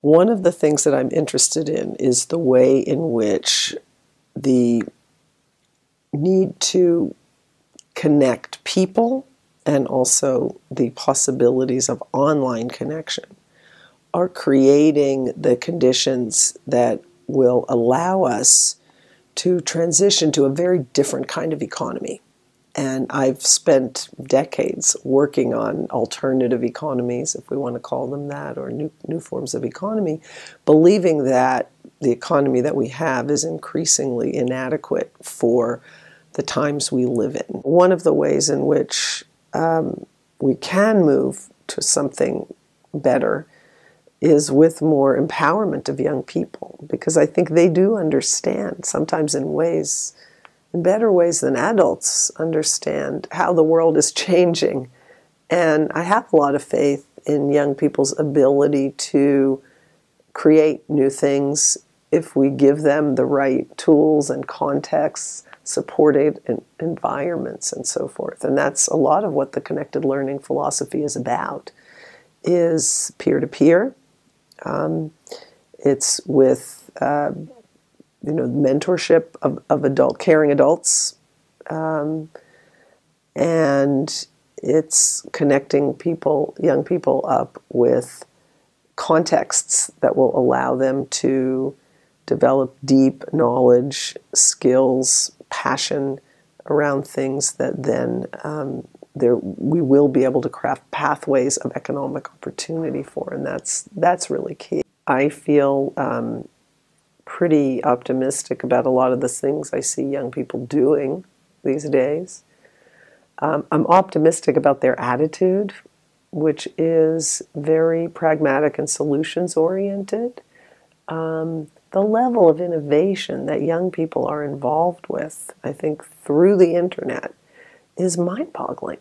One of the things that I'm interested in is the way in which the need to connect people and also the possibilities of online connection are creating the conditions that will allow us to transition to a very different kind of economy. And I've spent decades working on alternative economies, if we want to call them that, or new, new forms of economy, believing that the economy that we have is increasingly inadequate for the times we live in. One of the ways in which um, we can move to something better is with more empowerment of young people because I think they do understand, sometimes in ways, better ways than adults understand, how the world is changing. And I have a lot of faith in young people's ability to create new things if we give them the right tools and contexts, supported environments, and so forth. And that's a lot of what the connected learning philosophy is about is peer-to-peer um, it's with uh, you know mentorship of, of adult caring adults, um, and it's connecting people, young people, up with contexts that will allow them to develop deep knowledge, skills, passion around things that then um, there we will be able to craft pathways of economic opportunity for, and that's that's really key. I feel um, pretty optimistic about a lot of the things I see young people doing these days. Um, I'm optimistic about their attitude, which is very pragmatic and solutions oriented. Um, the level of innovation that young people are involved with, I think, through the internet is mind boggling.